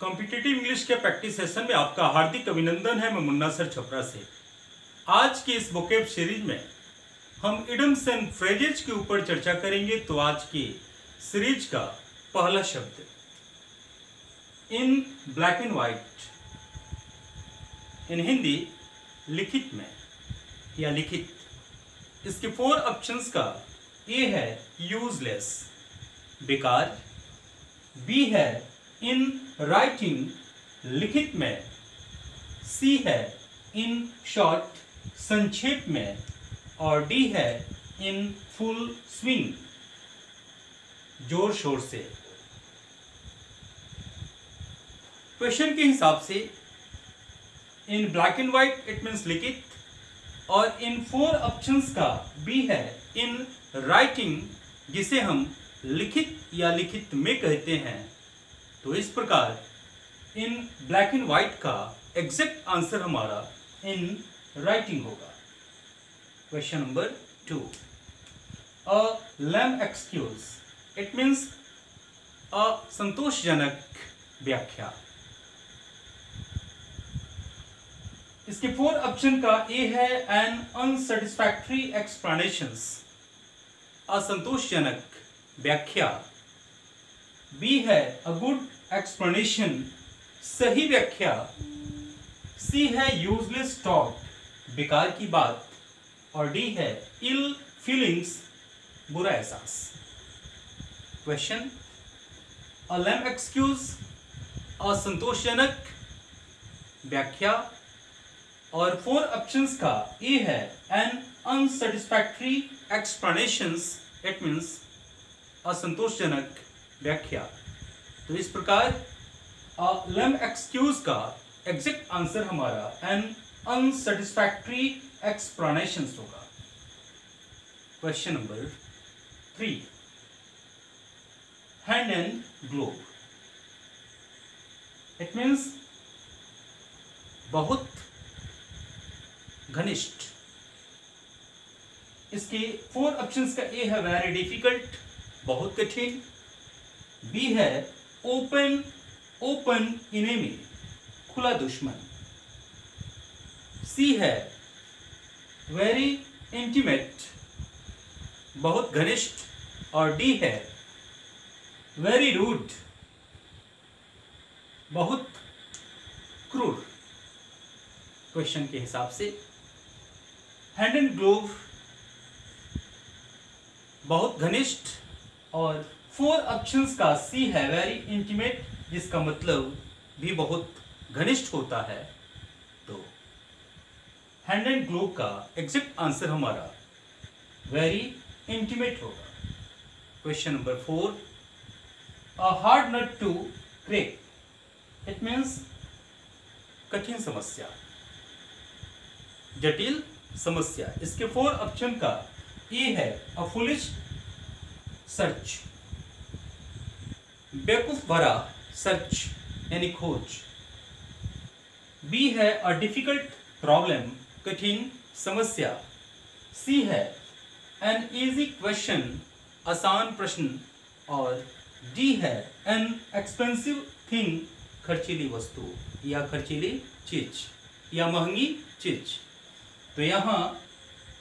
Competitive English के practice session में आपका हार्दिक अभिनंदन है, मैं मुन्ना सर छपरा से। आज की इस बुकेब सीरीज़ में हम इडम्स एंड फ्रेजेज के ऊपर चर्चा करेंगे तो आज की सीरीज़ का पहला शब्द। In black and white in Hindi लिखित में या लिखित। इसके फोर ऑप्शंस का ए है यूजलेस बेकार बी है इन राइटिंग लिखित में सी है इन शॉर्ट संक्षेप में, और डी है इन फुल स्विंग ज़ोर शोर से। क्वेश्चन के हिसाब से in black and white it means लिखित, और इन फोर ऑप्शंस का बी है इन राइटिंग जिसे हम लिखित या लिखित में कहते हैं। तो इस प्रकार, इन ब्लैक एंड व्हाइट का एग्जैक्ट आंसर हमारा इन राइटिंग होगा। Question number two a lame excuse it means अ संतोषजनक व्याख्या। इसके फोर ऑप्शन का ए है एन अनसेटिस्फैक्ट्री एक्सप्लेनेशंस असंतोषजनक व्याख्या। बी है अ गुड एक्सप्लेनेशन सही व्याख्या. सी है यूजलेस टॉक बेकार की बात. और डी है इल फीलिंग्स बुरा एहसास. क्वेश्चन अ लैम एक्सक्यूज असंतोषजनक. व्याख्या? और फोर ऑप्शंस का ए है an unsatisfactory explanations it means असंतोषजनक. व्याख्या। तो इस प्रकार लम एक्सक्यूज का एग्जैक्ट आंसर हमारा एन अनसेटिस्फैक्ट्री एक्सप्लेनेशन होगा। Question number three hand and glove it means बहुत घनिष्ठ। इसके फोर ऑप्शंस का ए है वेरी डिफ़िकल्ट बहुत कठिन। बी है ओपन ओपन इनेमी खुला दुश्मन। सी है वेरी इंटीमेट बहुत घनिष्ठ। और डी है वेरी रूड बहुत क्रूर। क्वेश्चन के हिसाब से हैंड एंड ग्लोव बहुत घनिष्ठ और फोर ऑप्शंस का सी है वेरी इंटीमेट जिसका मतलब भी बहुत घनिष्ठ होता है। तो हैंड एंड ग्लोव का एग्जैक्ट आंसर हमारा वेरी इंटीमेट होगा। Question number four a hard nut to crack it means कठिन समस्या, जटिल समस्या। इसके फोर ऑप्शन का ए है अ फुलिश सर्च बेवकूफ़ भरा सर्च, यानी खोज। बी है अ डिफ़िकल्ट प्रॉब्लम कठिन समस्या। सी है एन इजी क्वेश्चन आसान प्रश्न। और डी है एन एक्सपेंसिव थिंग खर्चीली वस्तु या खर्चीली चीज़ या महँगी चीज़। तो यहाँ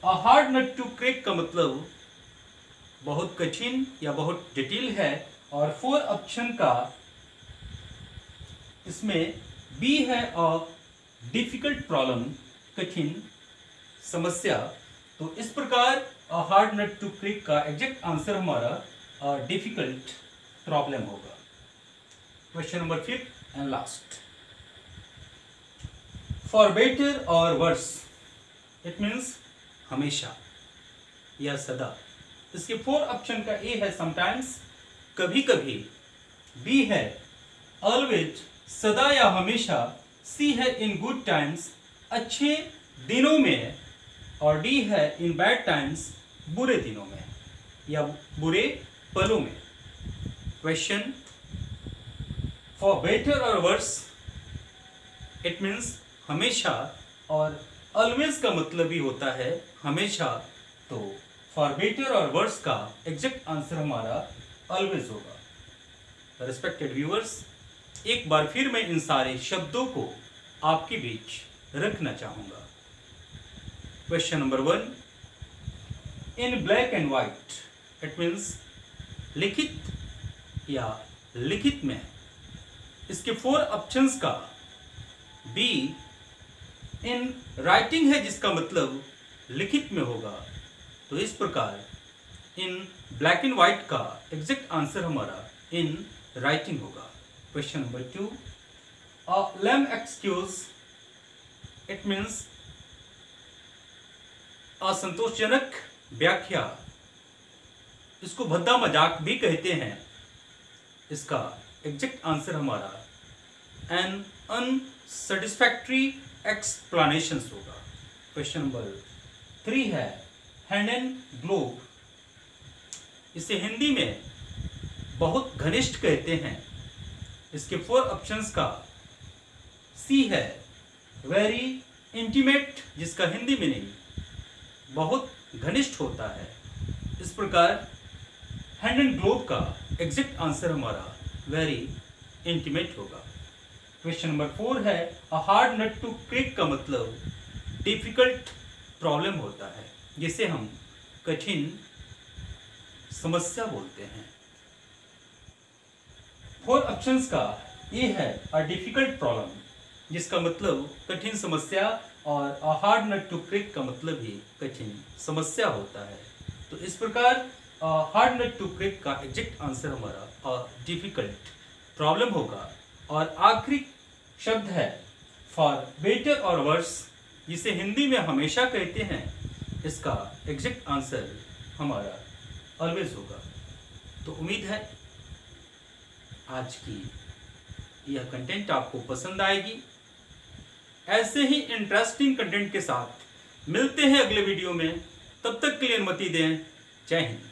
a hard nut to crack का मतलब बहुत कठिन या बहुत जटिल है। और फोर ऑप्शन का इसमें बी है अ डिफ़िकल्ट प्रॉब्लम कठिन समस्या। तो इस प्रकार हार्ड नट टू क्रिक का एग्जैक्ट आंसर हमारा डिफ़िकल्ट प्रॉब्लम होगा। Question number fifth and last for better or worse it means हमेशा या सदा। इसके फोर ऑप्शन का ए है समटाइम्स कभी कभी बी है ऑलवेज सदा या हमेशा सी है इन गुड टाइम्स अच्छे दिनों में और डी है इन बैड टाइम्स बुरे दिनों में या बुरे पलों में question for better or worse it means हमेशा, और ऑलवेज का मतलब ही होता है हमेशा तो फॉर बेटर और वर्स का एग्जैक्ट आंसर हमारा ऑलवेज होगा। रिस्पेक्टेड व्यूअर्स एक बार फिर मैं इन सारे शब्दों को आपके बीच रखना चाहूँगा। Question number one in black and white it means लिखित या लिखित में। इसके फोर ऑप्शंस का बी इन राइटिंग है, जिसका मतलब लिखित में होगा। तो इस प्रकार इन ब्लैक एंड व्हाइट का एग्जैक्ट आंसर हमारा इन राइटिंग होगा। Question number two lame excuse it means असंतोषजनक व्याख्या। इसको भद्दा मज़ाक भी कहते हैं। इसका एग्जैक्ट आंसर हमारा एन अनसेटिस्फैक्ट्री एक्सप्लानेशन होगा। क्वेश्चन नंबर थ्री है हैंड एंड ग्लोब इसे हिंदी में बहुत घनिष्ठ कहते हैं। इसके फोर ऑप्शंस का सी है वेरी इंटीमेट जिसका हिंदी मीनिंग बहुत घनिष्ठ होता है। इस प्रकार हैंड एंड ग्लोब का एग्जैक्ट आंसर हमारा वेरी इंटीमेट होगा। क्वेश्चन नंबर फोर है a hard nut to crack का मतलब डिफ़िकल्ट प्रॉब्लम होता है, जिसे हम कठिन समस्या बोलते हैं। फोर ऑप्शंस का ये है अ डिफ़िकल्ट प्रॉब्लम जिसका मतलब कठिन समस्या और अ हार्ड नट टू क्रिक का मतलब ही कठिन समस्या होता है। तो इस प्रकार हार्ड नट टू क्रिक का एग्जैक्ट आंसर हमारा अ डिफ़िकल्ट प्रॉब्लम होगा। और आखिरी शब्द है फॉर बेटर और वर्स जिसे हिंदी में हमेशा कहते हैं, इसका एग्जैक्ट आंसर हमारा ऑलवेज होगा। तो उम्मीद है आज की यह कंटेंट आपको पसंद आएगी। ऐसे ही इंटरेस्टिंग कंटेंट के साथ मिलते हैं अगले वीडियो में। तब तक के लिए अनुमति दें। जय हिंद।